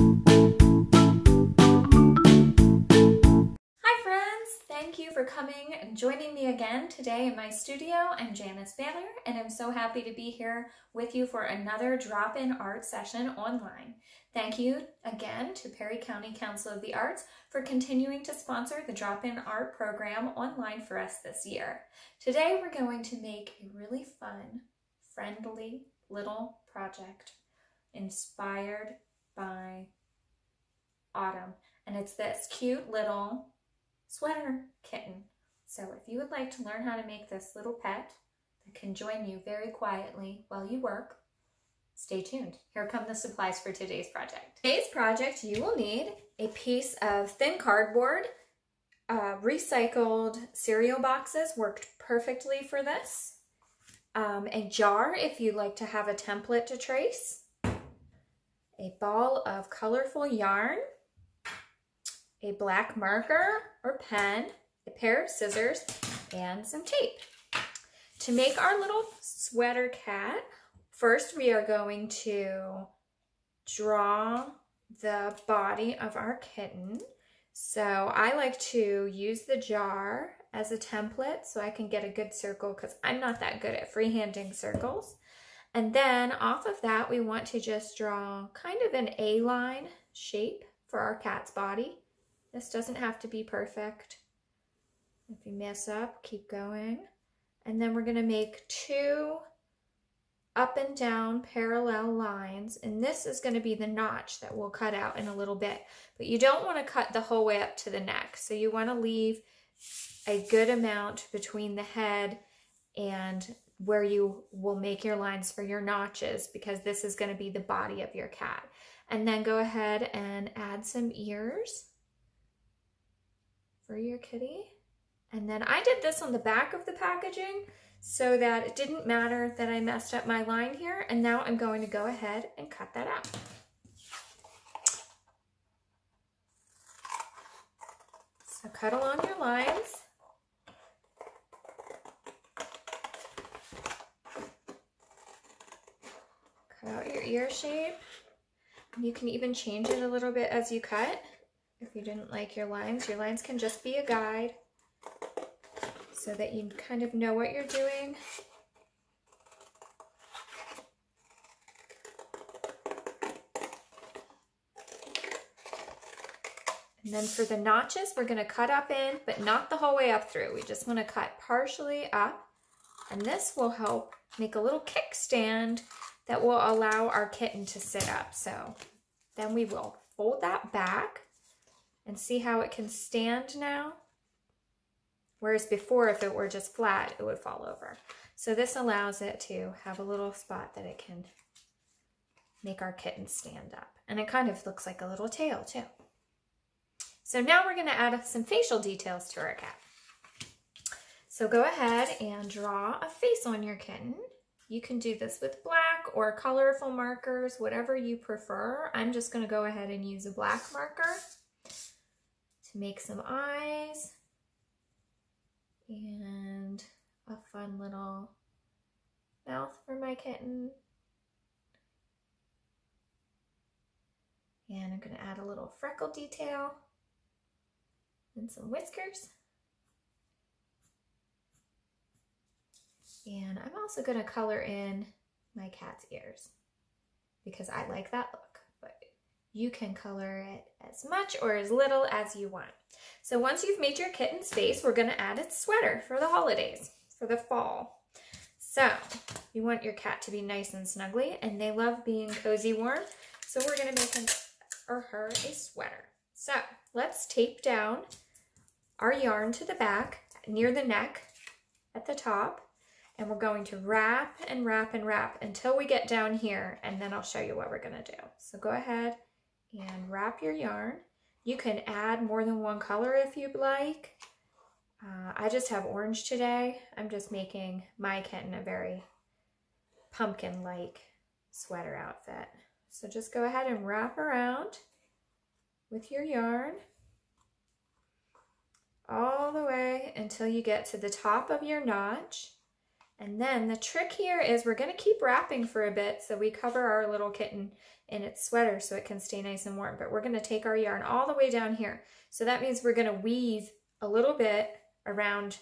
Hi friends! Thank you for coming and joining me again today in my studio. I'm Janice Baylor and I'm so happy to be here with you for another drop-in art session online. Thank you again to Perry County Council of the Arts for continuing to sponsor the drop-in art program online for us this year. Today we're going to make a really fun, friendly little project inspired by autumn. And it's this cute little sweater kitten. So if you would like to learn how to make this little pet that can join you very quietly while you work, stay tuned. Here come the supplies for today's project. Today's project, you will need a piece of thin cardboard. Uh, recycled cereal boxes worked perfectly for this. Um, a jar if you'd like to have a template to trace. A ball of colorful yarn a black marker or pen, a pair of scissors, and some tape. To make our little sweater cat, first we are going to draw the body of our kitten. So I like to use the jar as a template so I can get a good circle because I'm not that good at freehanding circles. And then off of that, we want to just draw kind of an A-line shape for our cat's body. This doesn't have to be perfect. If you mess up, keep going. And then we're gonna make two up and down parallel lines. And this is gonna be the notch that we'll cut out in a little bit. But you don't wanna cut the whole way up to the neck. So you wanna leave a good amount between the head and where you will make your lines for your notches because this is gonna be the body of your cat. And then go ahead and add some ears for your kitty. And then I did this on the back of the packaging so that it didn't matter that I messed up my line here. And now I'm going to go ahead and cut that out. So cut along your lines. Cut out your ear shape. You can even change it a little bit as you cut. If you didn't like your lines, your lines can just be a guide so that you kind of know what you're doing. And then for the notches, we're gonna cut up in, but not the whole way up through. We just wanna cut partially up. And this will help make a little kickstand that will allow our kitten to sit up. So then we will fold that back and see how it can stand now. Whereas before, if it were just flat, it would fall over. So this allows it to have a little spot that it can make our kitten stand up. And it kind of looks like a little tail too. So now we're gonna add some facial details to our cat. So go ahead and draw a face on your kitten. You can do this with black or colorful markers, whatever you prefer. I'm just gonna go ahead and use a black marker to make some eyes and a fun little mouth for my kitten. And I'm going to add a little freckle detail and some whiskers. And I'm also going to color in my cat's ears because I like that look but you can color it as much or as little as you want. So once you've made your kitten's face, we're gonna add its sweater for the holidays, for the fall. So you want your cat to be nice and snuggly and they love being cozy warm. So we're gonna make him or her a sweater. So let's tape down our yarn to the back near the neck at the top and we're going to wrap and wrap and wrap until we get down here and then I'll show you what we're gonna do. So go ahead and wrap your yarn. You can add more than one color if you'd like. Uh, I just have orange today. I'm just making my kitten a very pumpkin-like sweater outfit. So just go ahead and wrap around with your yarn all the way until you get to the top of your notch. And then the trick here is we're gonna keep wrapping for a bit so we cover our little kitten in its sweater so it can stay nice and warm. But we're gonna take our yarn all the way down here. So that means we're gonna weave a little bit around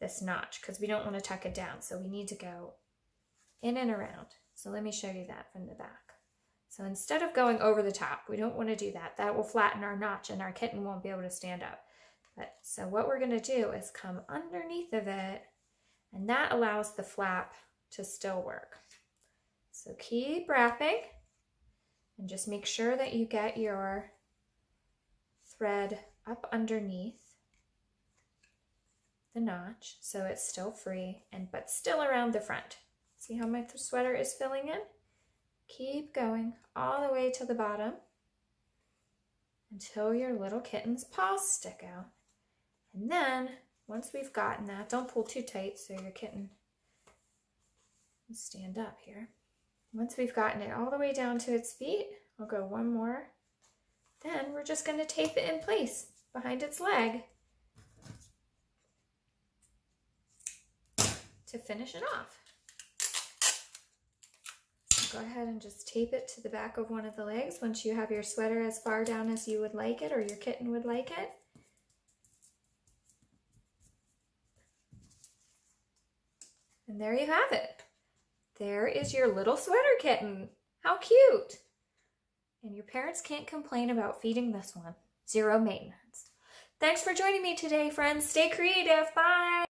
this notch because we don't wanna tuck it down. So we need to go in and around. So let me show you that from the back. So instead of going over the top, we don't want to do that. That will flatten our notch and our kitten won't be able to stand up. But, so what we're going to do is come underneath of it and that allows the flap to still work. So keep wrapping and just make sure that you get your thread up underneath the notch so it's still free and but still around the front. See how my sweater is filling in? Keep going all the way to the bottom until your little kitten's paws stick out. And then once we've gotten that, don't pull too tight so your kitten stand up here. Once we've gotten it all the way down to its feet, I'll go one more. Then we're just going to tape it in place behind its leg to finish it off. Go ahead and just tape it to the back of one of the legs once you have your sweater as far down as you would like it or your kitten would like it. And there you have it. There is your little sweater kitten. How cute. And your parents can't complain about feeding this one. Zero maintenance. Thanks for joining me today, friends. Stay creative. Bye.